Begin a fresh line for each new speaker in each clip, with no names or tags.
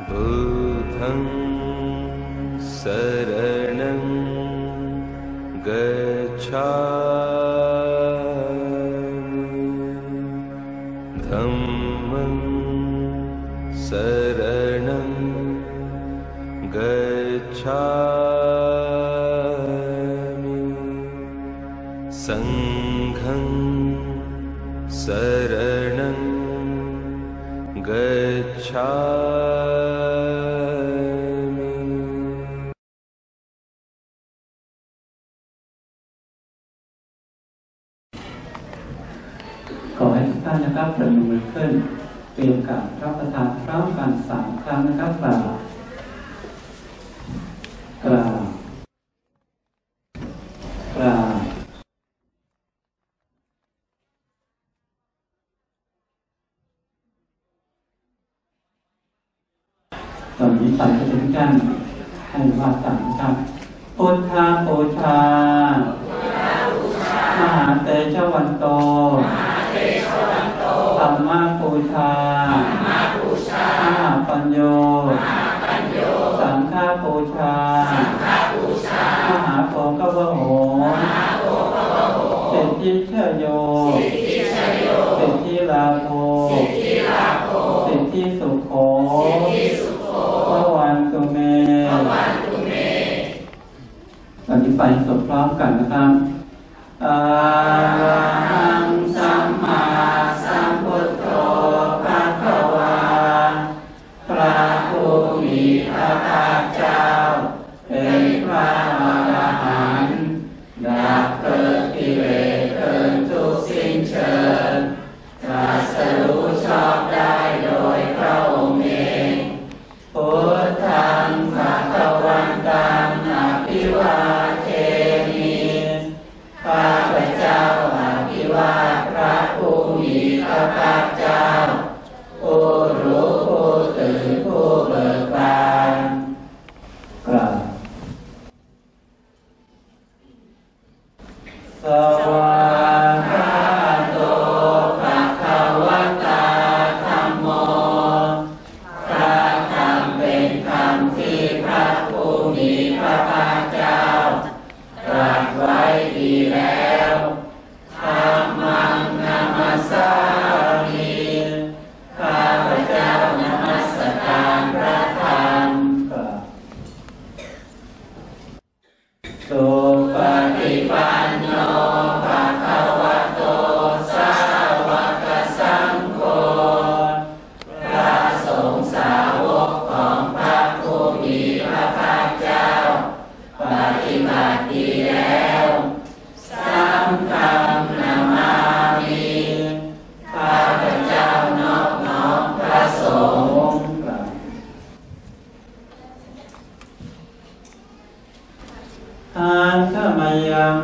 बुद्धं शरणं गच्छामि। धम्मं शरणं गच्छामि। सङ्घं शरणं गच्छामि
ขอให้ทุกท่านนะครับประนมมือขึ้นเตรียมกับรับประทานพร้อมกันสามครั้งนะครับกล่าวกล่าว ตอนนี้ไปจะถึงกันให้ว่าสังครับพุทธาปูชามหาเตชวันโตธรรมะปูชามหาปัญโย สังฆาปูชา มหาโภคาวโหสิทธิเชยโยสิทธิลาโภ ไปสดพร้อมกันนะครับ ส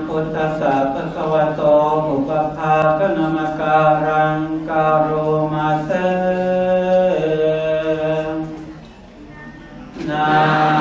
พุทธสสะภะคะวะโตอุปภาคณมการังกาโรมาเสนะ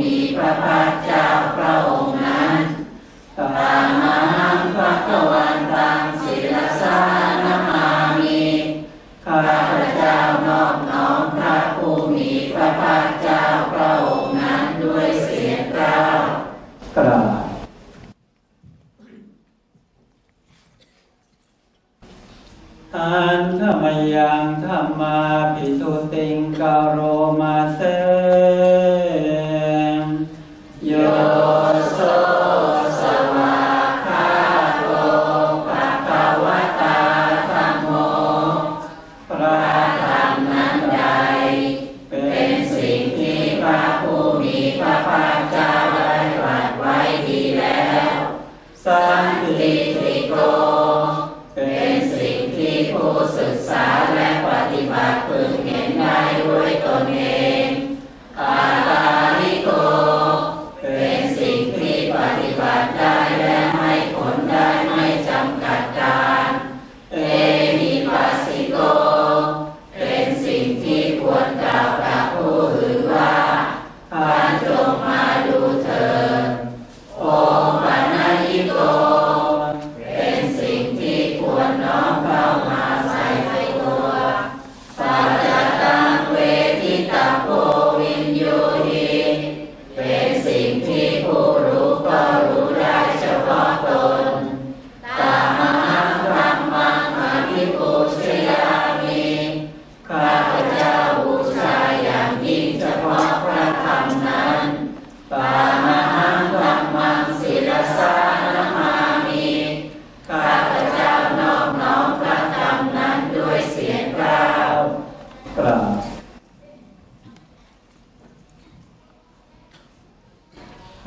มีพระภาคเจ้าพระองค์นั้นตามาหังพระกวันตังศิลสานามามีข้าพระเจ้านอบน้อมพระผู้มีพระภาคเจ้าพระองค์นั้นด้วยเสียงกล่าวกล่าวอันธรรมยังธรรมาปิตุติงกาโรมาเซ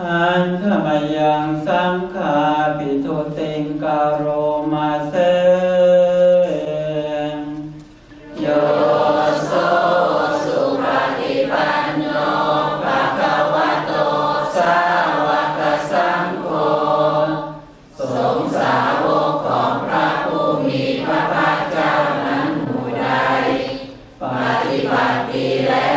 ทานขมา
ยังสังขาปิตุติงกาโรมาเซโยโสสุปฏิปันโนภะคะวะโตสาวกสังโฆสงสาวกของพระผู้มีพระภาคจานั้นปฏิบัติดีแล้ว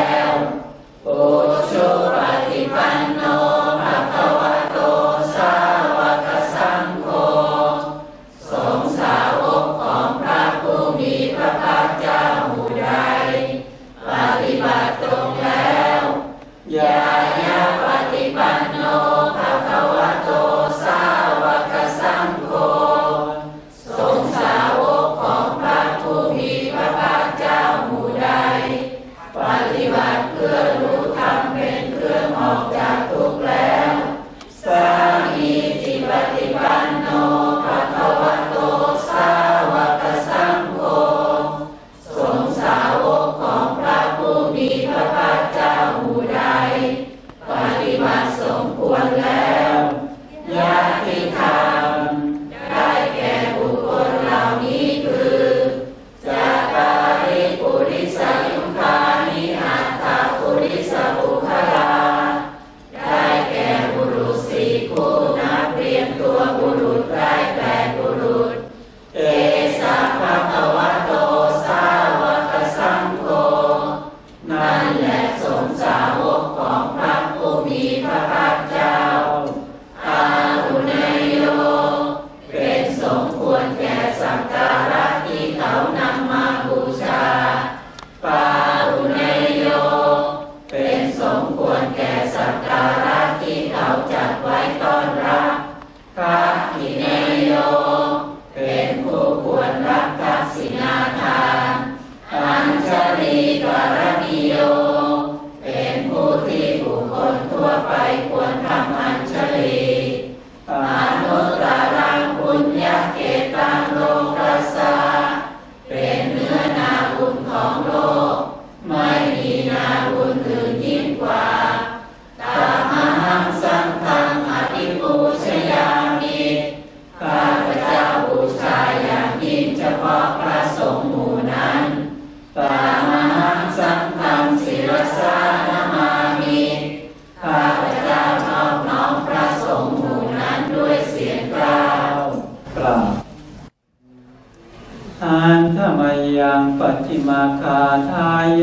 หันธมยังปัจจิมาคาทายโย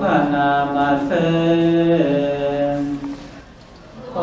พนามาเสโอ